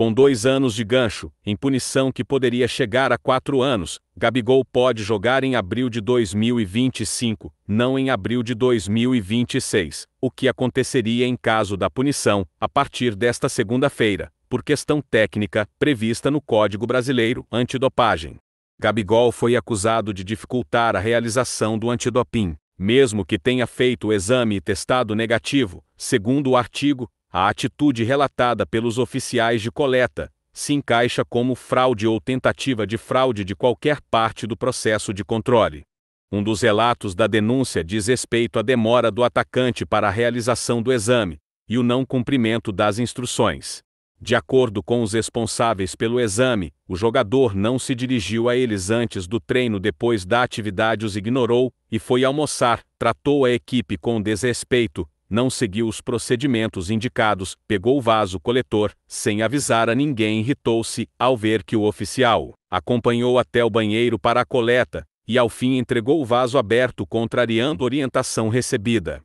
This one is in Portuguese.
Com dois anos de gancho, em punição que poderia chegar a quatro anos, Gabigol pode jogar em abril de 2025, não em abril de 2026, o que aconteceria em caso da punição, a partir desta segunda-feira, por questão técnica prevista no Código Brasileiro Antidopagem. Gabigol foi acusado de dificultar a realização do antidoping, mesmo que tenha feito o exame e testado negativo, segundo o artigo a atitude relatada pelos oficiais de coleta se encaixa como fraude ou tentativa de fraude de qualquer parte do processo de controle. Um dos relatos da denúncia diz respeito à demora do atacante para a realização do exame e o não cumprimento das instruções. De acordo com os responsáveis pelo exame, o jogador não se dirigiu a eles antes do treino depois da atividade os ignorou e foi almoçar, tratou a equipe com desrespeito, não seguiu os procedimentos indicados, pegou o vaso coletor, sem avisar a ninguém, irritou-se ao ver que o oficial acompanhou até o banheiro para a coleta e ao fim entregou o vaso aberto, contrariando orientação recebida.